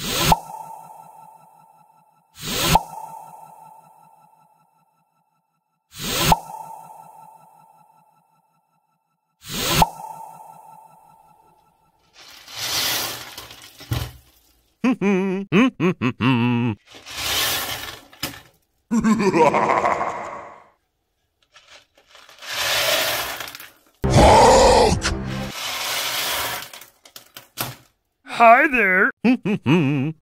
Ha ha ha! Hi there.